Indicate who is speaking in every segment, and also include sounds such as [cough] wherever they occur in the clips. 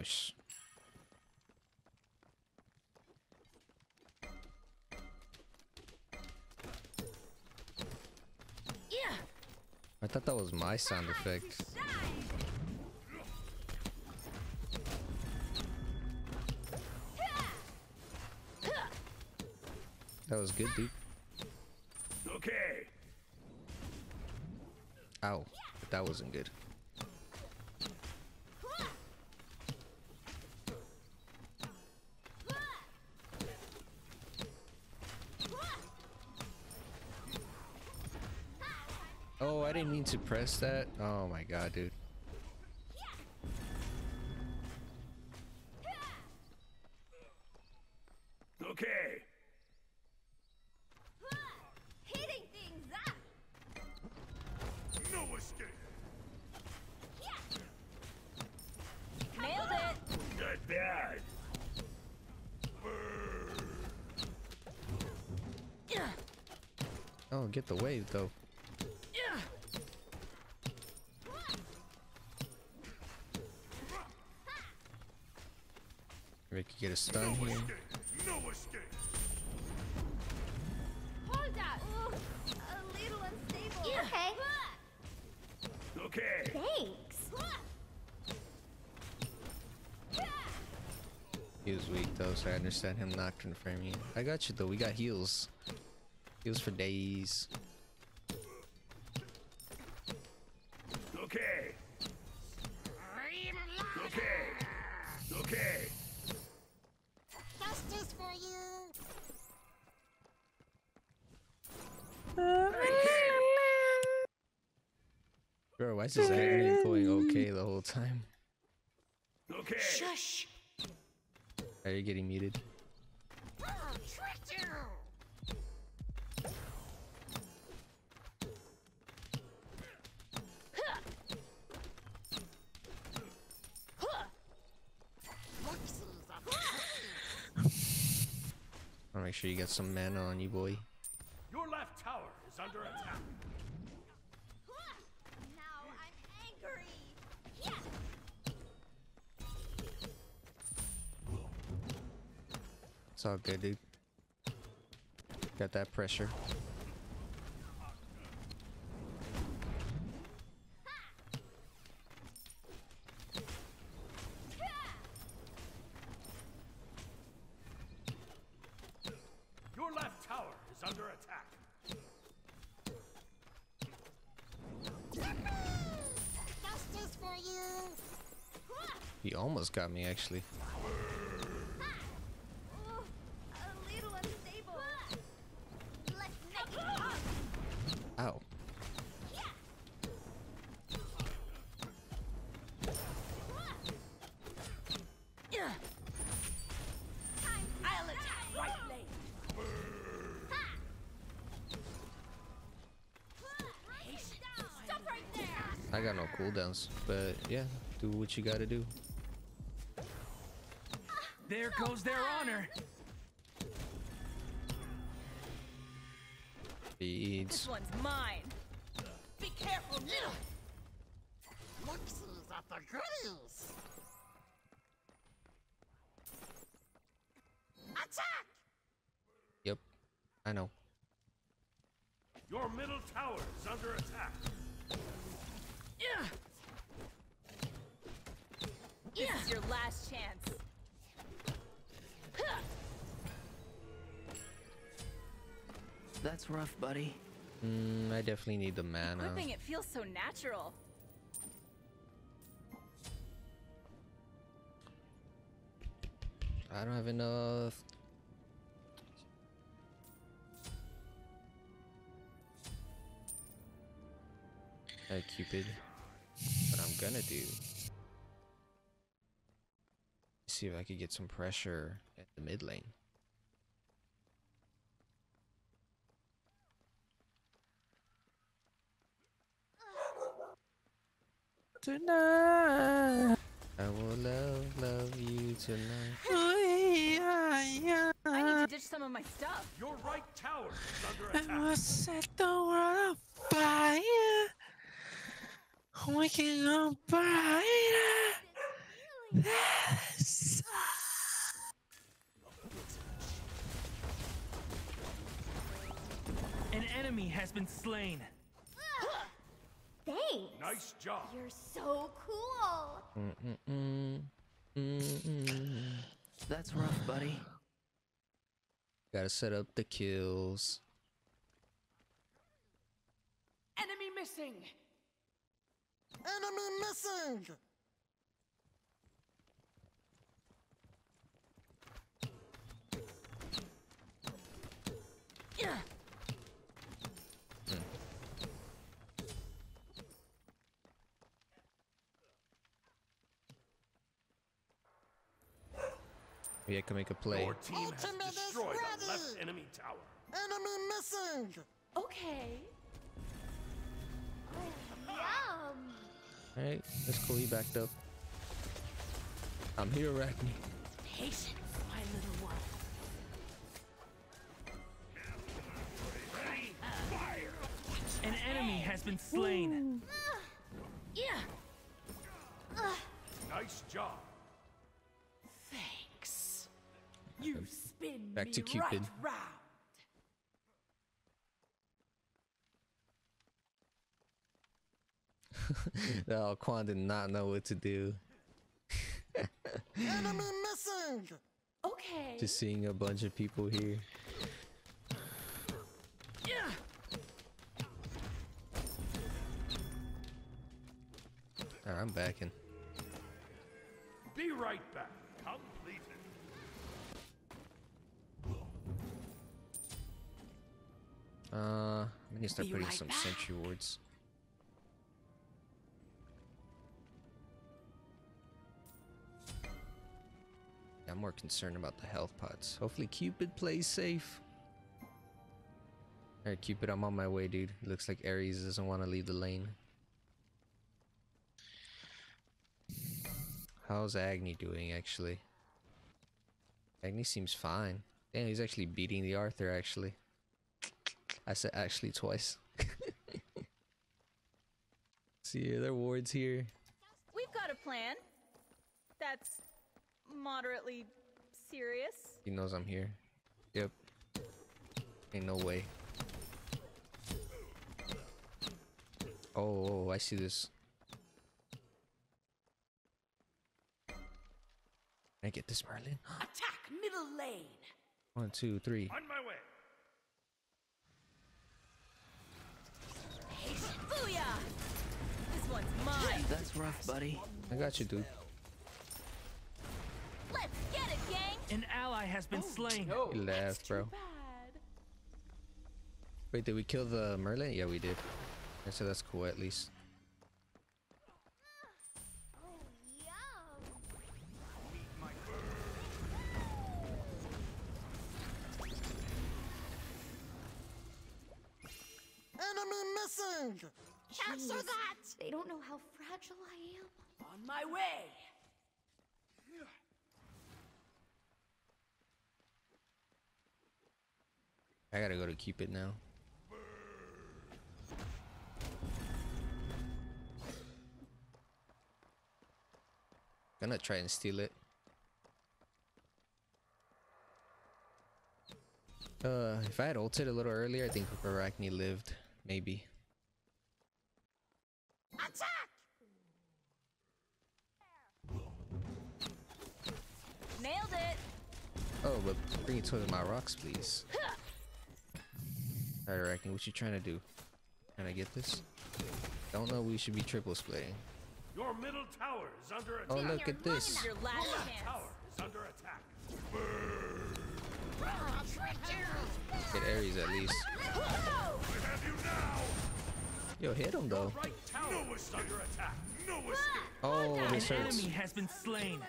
Speaker 1: Nice.
Speaker 2: Yeah.
Speaker 1: I thought that was my sound effect. That was good, dude.
Speaker 3: Okay.
Speaker 1: Ow. That wasn't good. To press that. Oh my god, dude.
Speaker 3: Okay.
Speaker 2: Hitting things up.
Speaker 3: No escape.
Speaker 2: Nailed it.
Speaker 3: Not bad.
Speaker 2: Yeah.
Speaker 1: Oh, get the wave though.
Speaker 2: Yeah.
Speaker 1: Maybe we could get a stun
Speaker 3: No
Speaker 1: here.
Speaker 3: escape. No escape.
Speaker 2: Hold that. a little unstable. Okay.
Speaker 3: Okay.
Speaker 2: Thanks.
Speaker 1: He was weak though, so I understand him not confirming. I got you though. We got heals. Heals for days. Why is this admin going okay the whole time?
Speaker 3: Okay.
Speaker 4: Shush.
Speaker 1: Are you getting muted?
Speaker 4: Oh, tricked you. Look-sees of
Speaker 1: Wanna make sure you get some mana on you, boy.
Speaker 3: Your left tower is under attack.
Speaker 1: It's all good, dude. Got that pressure.
Speaker 3: Your left tower is under attack.
Speaker 4: justice for you.
Speaker 1: He almost got me, actually.
Speaker 2: Yeah. I'll attack right lane. Stop.
Speaker 1: I got no cooldowns, but yeah, do what you gotta do.
Speaker 5: There goes their honor.
Speaker 1: Beads.
Speaker 2: one's mine. Be careful.
Speaker 4: Look-sees of the goodies.
Speaker 5: Buddy.
Speaker 1: Mm, I definitely need the mana.
Speaker 2: Whipping it feels so natural.
Speaker 1: I don't have enough. Hey, Cupid. What I'm gonna do. See if I could get some pressure at the mid lane.
Speaker 5: tonight.
Speaker 1: I will love, love you tonight.
Speaker 2: I need to ditch some of my stuff.
Speaker 3: Your right tower is under attack.
Speaker 5: I must set the world on fire. We can go brighter.
Speaker 6: An enemy has been slain.
Speaker 7: Thanks.
Speaker 3: Nice job.
Speaker 7: You're so cool.
Speaker 1: Mm-mm-mm. Mm-mm.
Speaker 6: That's rough, buddy.
Speaker 1: Gotta set up the kills.
Speaker 7: Enemy missing.
Speaker 2: Enemy missing!
Speaker 7: Yeah.
Speaker 1: Maybe I can make a play.
Speaker 3: Your team has
Speaker 2: Ultimate is
Speaker 3: destroyed the left enemy tower.
Speaker 2: Enemy missing!
Speaker 7: Okay. Oh, yum.
Speaker 1: Alright, that's cool. He backed up. Um, I'm here, Arachne.
Speaker 7: Patience, my little one.
Speaker 6: An enemy has been slain.
Speaker 7: Yeah.
Speaker 3: Nice job.
Speaker 7: You spin
Speaker 1: Back
Speaker 7: me
Speaker 1: to Cupid.
Speaker 7: right round. [laughs]
Speaker 1: oh, Quan did not know what to do. [laughs]
Speaker 2: Enemy missing!
Speaker 7: Okay.
Speaker 1: Just seeing a bunch of people here.
Speaker 7: yeah.
Speaker 1: Alright, I'm backing.
Speaker 3: Be right back. Completed.
Speaker 1: Uh, I'm gonna start putting
Speaker 7: right
Speaker 1: some
Speaker 7: back.
Speaker 1: sentry wards. I'm more concerned about the health pots. Hopefully Cupid plays safe. Alright, Cupid, I'm on my way, dude. Looks like Ares doesn't want to leave the lane. How's Agni doing, actually? Agni seems fine. Damn, he's actually beating the Arthur, actually. I said actually twice. [laughs] See here, their wards here.
Speaker 4: We've got a plan. That's moderately serious.
Speaker 1: He knows I'm here. Yep. Ain't no way. Oh, oh, oh I see this. Can I get this Merlin? [gasps]
Speaker 7: Attack middle lane.
Speaker 1: One, two, three.
Speaker 3: On my way.
Speaker 4: Booyah! This one's mine.
Speaker 6: That's rough, buddy.
Speaker 1: I got you, dude.
Speaker 4: Let's get it, gang.
Speaker 6: An ally has been oh, slain.
Speaker 1: You laughed, bro. Wait, did we kill the Merlin? Yeah, we did. I said that's cool, at least.
Speaker 2: Missing! Answer
Speaker 7: Jeez.
Speaker 2: that!
Speaker 7: They don't know how fragile I am.
Speaker 2: On my way!
Speaker 1: I gotta go to keep it now. Gonna try and steal it. Uh, if I had ulted a little earlier, I think Arachne lived. Maybe.
Speaker 2: Attack!
Speaker 4: Nailed it.
Speaker 1: Oh, but bring it towards my rocks, please. [laughs] Alright, Arachne, what you trying to do? Can I get this? Don't know we should be triple splitting.
Speaker 3: Your middle tower is under oh, attack.
Speaker 1: Oh, look at this.
Speaker 4: Your last chance.
Speaker 3: Tower is under attack.
Speaker 2: Tricked you!
Speaker 1: Get Ares at least. [laughs] Yo, hit him though.
Speaker 3: Right tower is under attack. No escape.
Speaker 1: Oh,
Speaker 6: An
Speaker 1: this hurts.
Speaker 6: enemy has been slain.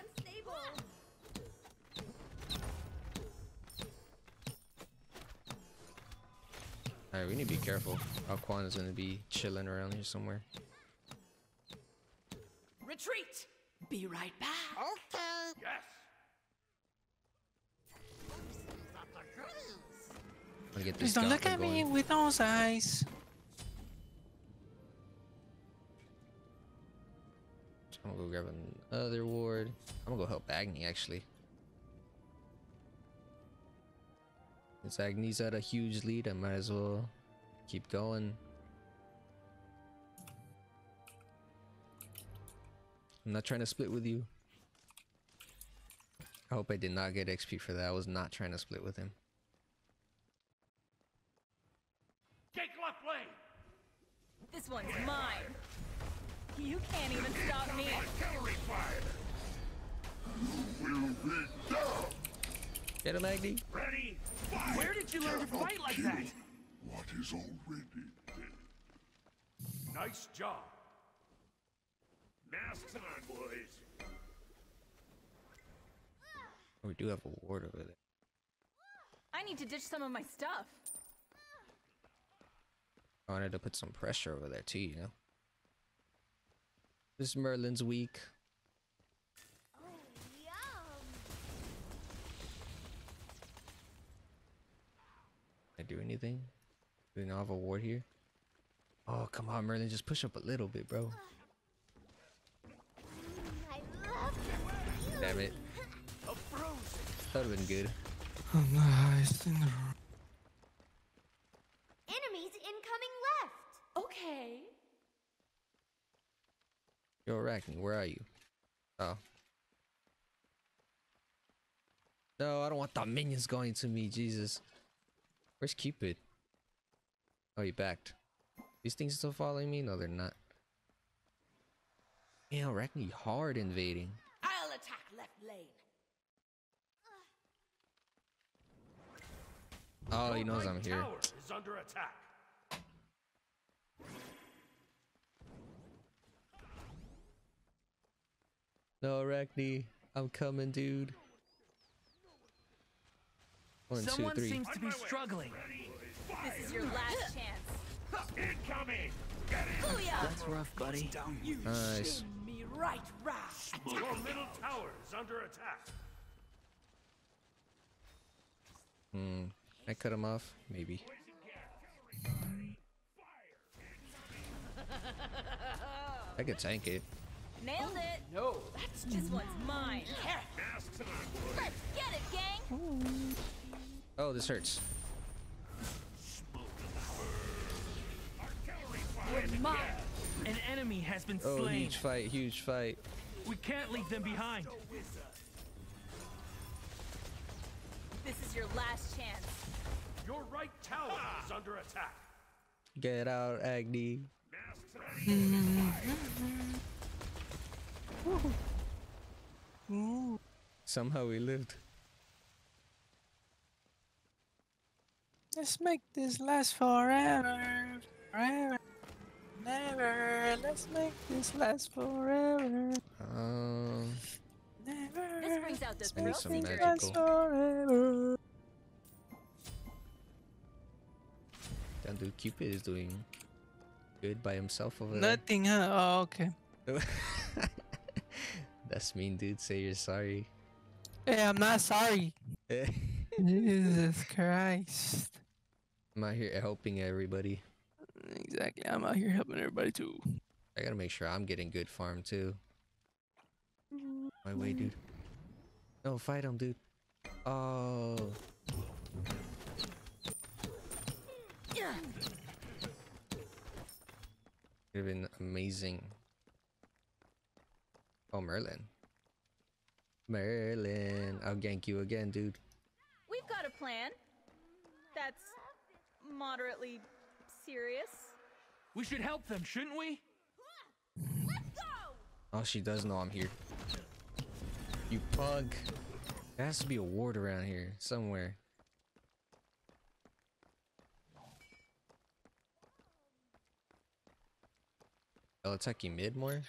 Speaker 1: Alright, we need to be careful. Ao Kuang is gonna be chilling around here somewhere.
Speaker 7: Retreat. Be right back.
Speaker 2: Okay!
Speaker 3: Yes.
Speaker 2: Oopsies up the goodies!
Speaker 1: I'm gonna get
Speaker 6: Please don't look
Speaker 1: gauntlet
Speaker 6: at me with those eyes.
Speaker 1: I'm gonna go grab another ward. I'm gonna go help Agni actually. Since Agni's at a huge lead, I might as well Keep going. I'm not trying to split with you. I hope I did not get XP for that. I was not trying to split with him.
Speaker 3: Take left lane.
Speaker 4: This one's mine. You can't even stop me.
Speaker 3: Artillery fire.
Speaker 1: Get him, Agni.
Speaker 3: Ready.
Speaker 6: Where did you learn to fight like that?
Speaker 8: What is already dead?
Speaker 3: Nice job. Masks on, boys.
Speaker 1: Oh, we do have a ward over there.
Speaker 4: I need to ditch some of my stuff.
Speaker 1: I wanted to put some pressure over there too, you know. This Merlin's weak.
Speaker 2: Oh, yum.
Speaker 1: Can I do anything? Do we not have a ward here? Oh, come on, Merlin. Just push up a little bit, bro.
Speaker 2: I love
Speaker 1: Damn it. That would have been good.
Speaker 6: I'm the highest in the room.
Speaker 2: Enemies incoming left.
Speaker 4: Okay.
Speaker 1: Yo, Arachne, where are you? Oh. No, I don't want the minions going to me, Jesus. Where's Cupid? Oh, he backed. These things still following me? No, they're not. Yeah, Arachne hard invading.
Speaker 2: I'll attack left lane.
Speaker 1: Oh, he knows I'm here.
Speaker 3: Tower is under attack.
Speaker 1: No, Arachne, I'm coming, dude. One, two,
Speaker 6: Someone
Speaker 1: three.
Speaker 6: seems to be struggling.
Speaker 4: This is your last chance.
Speaker 3: Incoming.
Speaker 4: Booyah!
Speaker 6: That's rough, buddy.
Speaker 1: Nice.
Speaker 2: Me right, right.
Speaker 3: Your middle tower is under attack.
Speaker 1: Hmm. I cut him off? Maybe. I could tank it.
Speaker 4: Nailed it. No. That's this one's mine.
Speaker 3: Masks on, boys.
Speaker 4: Let's get it, gang.
Speaker 1: Oh, this hurts.
Speaker 3: Artillery fire.
Speaker 6: An enemy has been
Speaker 1: Oh,
Speaker 6: slain.
Speaker 1: huge fight, huge fight.
Speaker 6: We can't leave them behind.
Speaker 4: This is your last chance.
Speaker 3: Your right tower is under attack.
Speaker 1: Get out, Agni. [laughs]
Speaker 3: Masks.
Speaker 1: Somehow we lived.
Speaker 5: Let's make this last forever. Forever. Never. Let's make this last forever.
Speaker 1: Um,
Speaker 5: Never.
Speaker 4: This brings out the
Speaker 1: I need
Speaker 4: thrill
Speaker 1: some
Speaker 4: seeker.
Speaker 1: magical.
Speaker 5: Last forever.
Speaker 1: damn dude, Cupid is doing good by himself over there.
Speaker 5: Nothing, huh? Oh, okay. [laughs]
Speaker 1: there. [laughs] That's mean, dude. Say you're sorry.
Speaker 5: Hey, I'm not sorry. [laughs] Jesus Christ.
Speaker 1: I'm out here helping everybody.
Speaker 5: Exactly. I'm out here helping everybody too.
Speaker 1: I gotta make sure I'm getting good farm too. My way, dude. No, fight him, dude. Oh,
Speaker 4: Yeah.
Speaker 1: it'd have been amazing. Oh, Merlin. Merlin, I'll gank you again, dude.
Speaker 4: We've got a plan. That's moderately serious.
Speaker 6: We should help them, shouldn't we? Let go!
Speaker 1: Oh, she does know I'm here. You pug. There has to be a ward around here somewhere. I'll attack you mid more.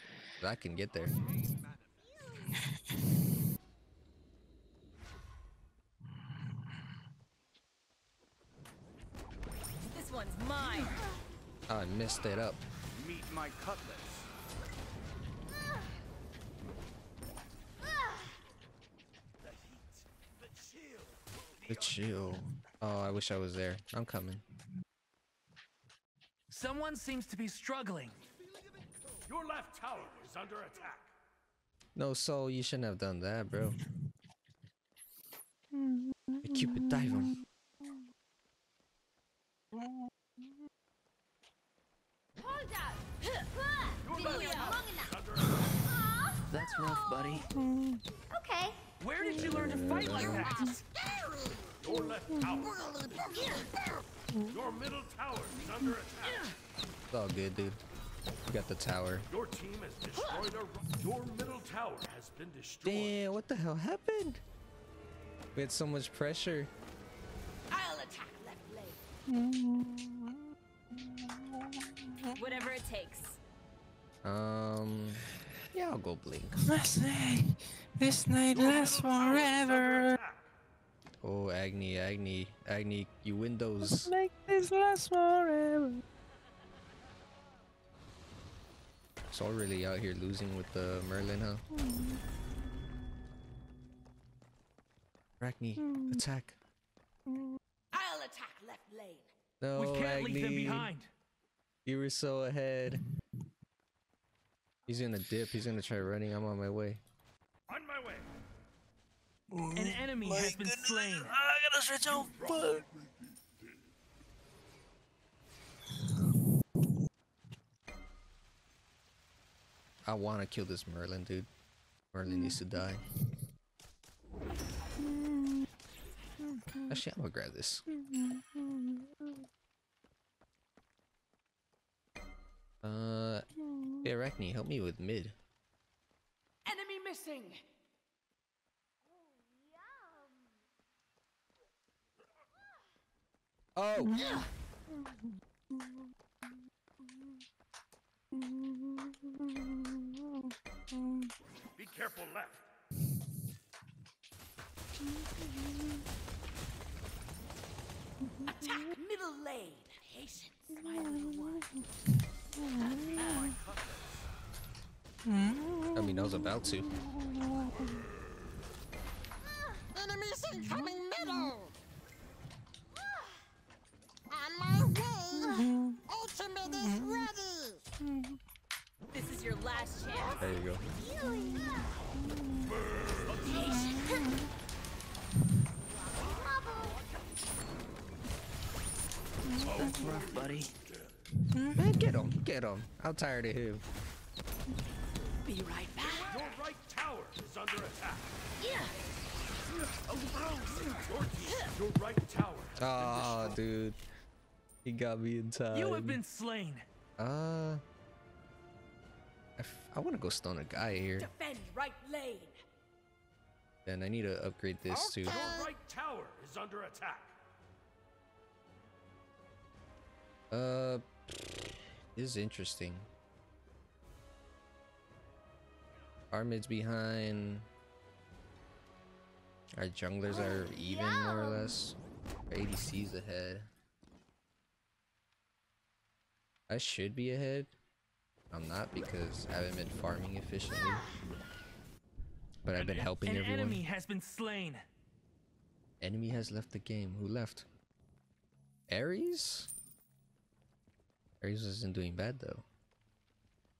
Speaker 1: So I can get there.
Speaker 4: This one's mine.
Speaker 1: Oh, I messed it up.
Speaker 3: Meet my cutlets. The heat. The chill.
Speaker 1: The chill. Oh, I wish I was there. I'm coming.
Speaker 6: Someone seems to be struggling.
Speaker 3: Your left tower is under attack.
Speaker 1: No, Sol, you shouldn't have done that, bro. Hey, Cupid, dive him.
Speaker 2: Hold up. Been here long enough.
Speaker 6: That's rough, buddy. Mm-hmm.
Speaker 2: okay.
Speaker 6: Where did you learn to fight like that?
Speaker 3: Your left tower. Your middle tower is under attack.
Speaker 1: It's all good, dude. We got the tower.
Speaker 3: Your team has destroyed a. Your middle tower has been destroyed.
Speaker 1: Damn, what the hell happened? We had so much pressure.
Speaker 2: I'll attack left lane.
Speaker 4: Whatever it takes.
Speaker 1: Um, yeah, I'll go blink.
Speaker 5: Last night, this night lasts forever.
Speaker 1: Oh, Agni, Agni, Agni, you win those.
Speaker 5: Make this last forever.
Speaker 1: So really out here losing with the Merlin, huh? Arachne, attack.
Speaker 2: I'll attack left lane.
Speaker 1: No,
Speaker 6: we can't leave them behind.
Speaker 1: You were so ahead. He's gonna dip. He's gonna try running. I'm on my way.
Speaker 3: On my way.
Speaker 6: Oh An enemy has been slain.
Speaker 5: Ah, I gotta switch over.
Speaker 1: I want to kill this Merlin, dude. Merlin needs to die. Actually, I'm gonna grab this. Uh, hey, Arachne, help me with mid.
Speaker 2: Enemy missing.
Speaker 1: Oh! [laughs]
Speaker 3: Be careful left.
Speaker 2: Attack middle lane. Patience, my little one.
Speaker 1: I mean, I was about to.
Speaker 9: Enemies incoming middle!
Speaker 1: Get him. I'm tired of him.
Speaker 2: Be right back.
Speaker 3: Your right tower is under attack.
Speaker 2: Yeah.
Speaker 3: Your right tower.
Speaker 1: Oh, dude. He got me in time.
Speaker 6: You have been slain.
Speaker 1: Uh. I, f- I want to go stun a guy here.
Speaker 2: Defend right lane.
Speaker 1: And I need to upgrade this too.
Speaker 3: Your right tower is under attack.
Speaker 1: Uh. This is interesting. Our mid's behind. Our junglers are [gasps] even more or less. Our ADC's ahead. I should be ahead. I'm not because I haven't been farming efficiently. [gasps] But I've been helping
Speaker 6: An
Speaker 1: everyone.
Speaker 6: enemy has been slain.
Speaker 1: Enemy has left the game. Who left? Ares? Ares isn't doing bad though.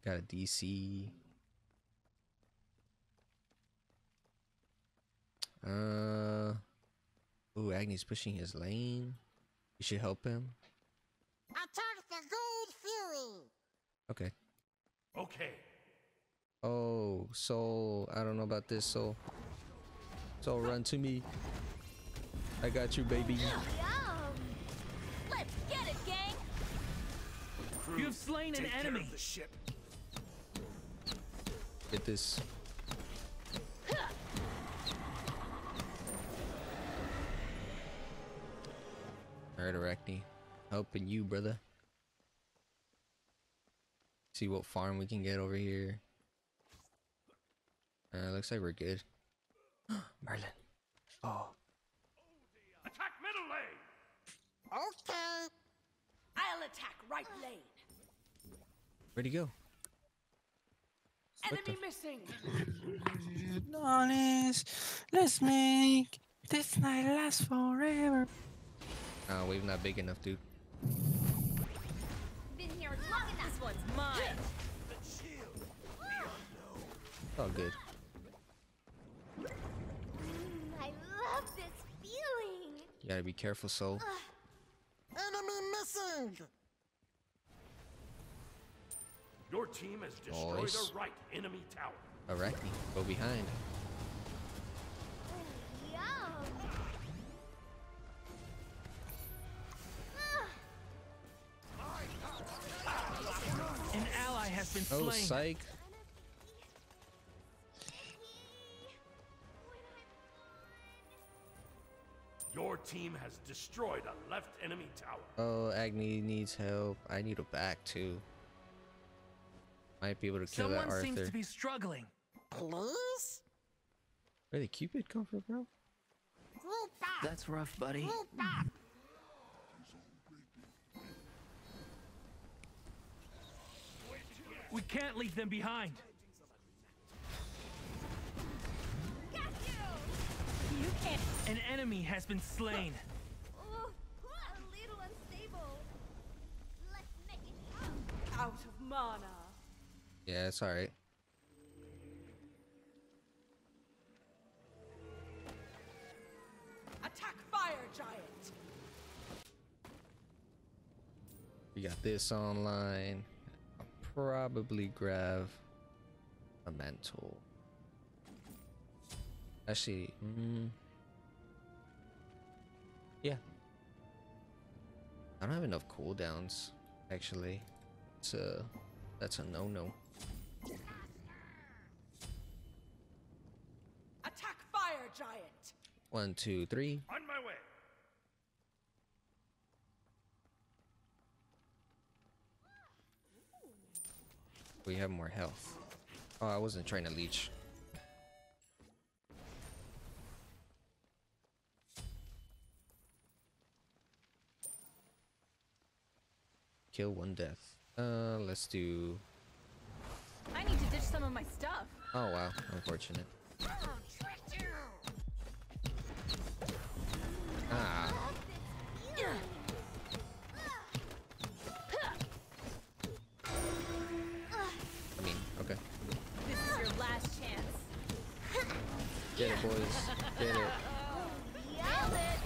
Speaker 1: Got a DC. Uh. Ooh, Agni's pushing his lane. You should help him.
Speaker 9: Attack the Gold Fury!
Speaker 1: Okay.
Speaker 3: Okay.
Speaker 1: Oh, Sol. I don't know about this, Sol. Sol, run to me. I got you, baby.
Speaker 6: You have slain an
Speaker 3: Take care of
Speaker 6: enemy.
Speaker 3: the ship.
Speaker 1: Get this. Alright, Arachne. Helping you, brother. See what farm we can get over here. Uh, looks like we're good. [gasps] Merlin. Oh.
Speaker 3: Attack middle lane.
Speaker 9: Okay!
Speaker 2: I'll attack right lane.
Speaker 1: Where'd he go?
Speaker 2: Enemy
Speaker 1: the-
Speaker 2: missing.
Speaker 5: Honest, let's make this night last forever.
Speaker 1: Nah, wave not big enough, dude.
Speaker 2: Been here long enough.
Speaker 4: This one's mine.
Speaker 1: It's all good.
Speaker 2: Mm, I love this feeling.
Speaker 1: You gotta be careful, Sol.
Speaker 9: Enemy missing!
Speaker 3: Your team has destroyed
Speaker 1: Nice.
Speaker 3: a right enemy tower.
Speaker 1: Arachne, go behind.
Speaker 2: Yum.
Speaker 6: An ally has been
Speaker 1: Oh,
Speaker 6: slain.
Speaker 1: psych.
Speaker 3: Your team has destroyed a left enemy tower.
Speaker 1: Oh, Agni needs help. I need a back too. Might be able to kill
Speaker 6: Someone
Speaker 1: that
Speaker 6: seems to be struggling.
Speaker 9: Please?
Speaker 1: Where did Cupid come from, bro?
Speaker 6: That's rough, buddy. We can't leave them behind.
Speaker 4: You can't.
Speaker 6: An enemy has been slain.
Speaker 2: Oh, a little unstable. Let's make it
Speaker 4: Out of mana.
Speaker 1: Yeah, it's alright.
Speaker 4: Attack fire giant.
Speaker 1: We got this online. I'll probably grab a mantle. Actually, mm, yeah. I don't have enough cooldowns. Actually, a that's a no-no.
Speaker 4: Attack fire giant.
Speaker 1: One, two, three.
Speaker 3: On my way.
Speaker 1: We have more health. Oh, I wasn't trying to leech. Kill one death. Uh, let's do.
Speaker 4: I need to ditch some of my stuff.
Speaker 1: Oh wow, unfortunate. Ah, Ah. I mean, okay.
Speaker 4: This is your last chance.
Speaker 1: Get it, boys. Get it.
Speaker 2: Nailed it.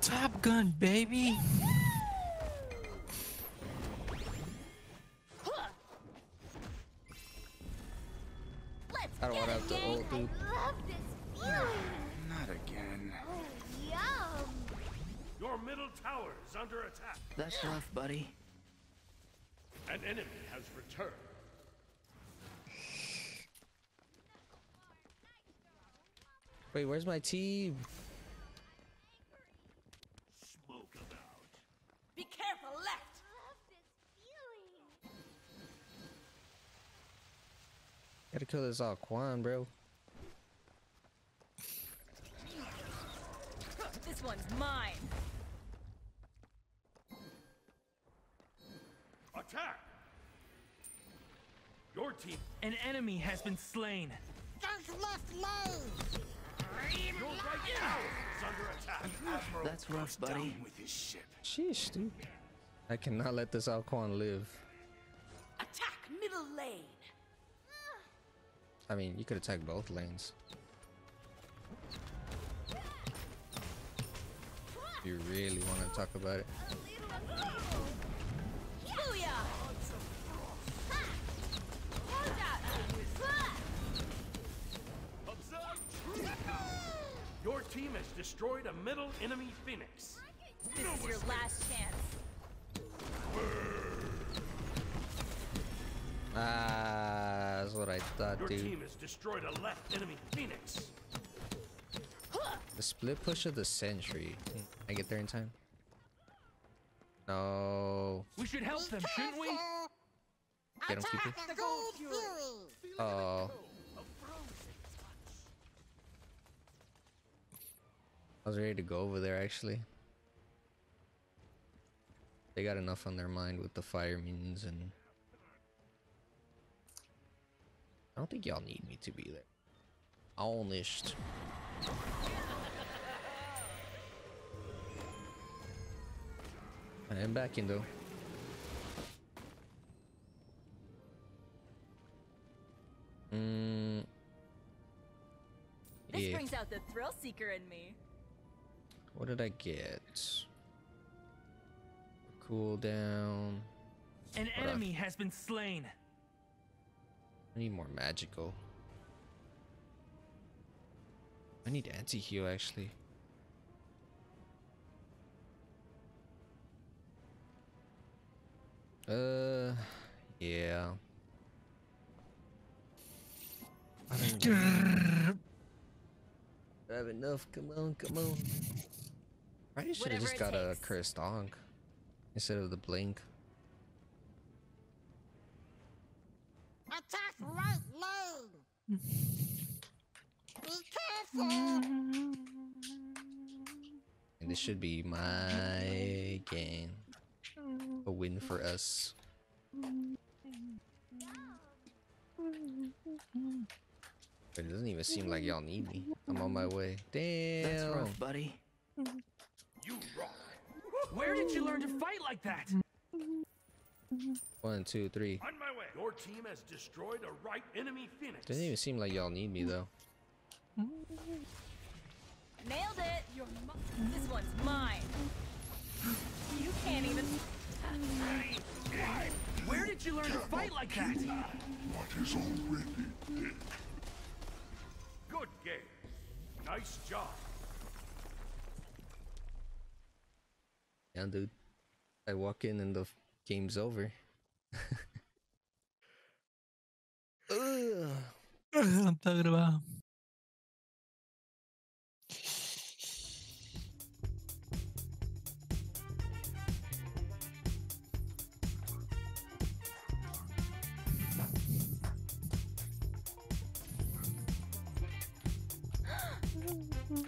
Speaker 5: Top Gun, baby.
Speaker 3: Middle tower is under attack.
Speaker 6: That's rough, buddy.
Speaker 3: An enemy has returned.
Speaker 1: Wait, where's my team?
Speaker 3: Smoke about.
Speaker 4: Be careful, left.
Speaker 2: Love this feeling.
Speaker 1: Gotta kill this Ao Kuang, bro.
Speaker 4: This one's mine.
Speaker 3: Attack! Your team.
Speaker 6: An enemy has been slain.
Speaker 9: Those left lanes.
Speaker 3: Your right tower is under attack.
Speaker 6: That's rough, buddy.
Speaker 8: with his ship.
Speaker 1: Sheesh, dude. I cannot let this Ao Kuang live.
Speaker 4: Attack middle lane.
Speaker 1: I mean, you could attack both lanes. If you really want to talk about it.
Speaker 3: Team has destroyed a middle enemy phoenix.
Speaker 4: This is your last chance.
Speaker 1: Ah, that's what I thought,
Speaker 3: Your
Speaker 1: dude.
Speaker 3: team has destroyed a left enemy phoenix.
Speaker 1: The split push of the century. I get there in time? No.
Speaker 6: We should help them, shouldn't we?
Speaker 9: Careful.
Speaker 1: Get him, Cupid.
Speaker 9: Attack the gold fury.
Speaker 1: Oh. I was ready to go over there actually. They got enough on their mind with the fire minions and I don't think y'all need me to be there. Honest. I am back in though. Mm,
Speaker 4: This
Speaker 1: yeah.
Speaker 4: brings out the thrill seeker in me.
Speaker 1: What did I get? Cool down.
Speaker 6: An
Speaker 1: Hold on.
Speaker 6: enemy has been slain.
Speaker 1: I need more magical. I need anti-heal actually. Uh, yeah. I don't I have enough. Come on, come on. I should have just
Speaker 4: it
Speaker 1: got a cursed donk instead of the blink.
Speaker 9: Attack right lane. Be careful.
Speaker 1: And this should be my game. A win for us. But it doesn't even seem like y'all need me. I'm on my way. Damn!
Speaker 6: That's
Speaker 1: Damn.
Speaker 6: rough, buddy.
Speaker 3: You rock.
Speaker 6: Where did you learn to fight like that?
Speaker 1: One, two, three.
Speaker 3: On my way. Your team has destroyed a right enemy phoenix.
Speaker 1: Doesn't even seem like y'all need me though.
Speaker 4: Nailed it. Your this one's mine. You can't even.
Speaker 6: Where did you learn to fight like that?
Speaker 8: What is already dead?
Speaker 3: Good game. Nice job.
Speaker 1: Yeah, dude. I walk in and the game's over. Ugh. [laughs]
Speaker 5: I'm talking about.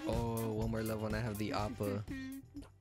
Speaker 1: Oh, one more level and I have the Appa. [laughs]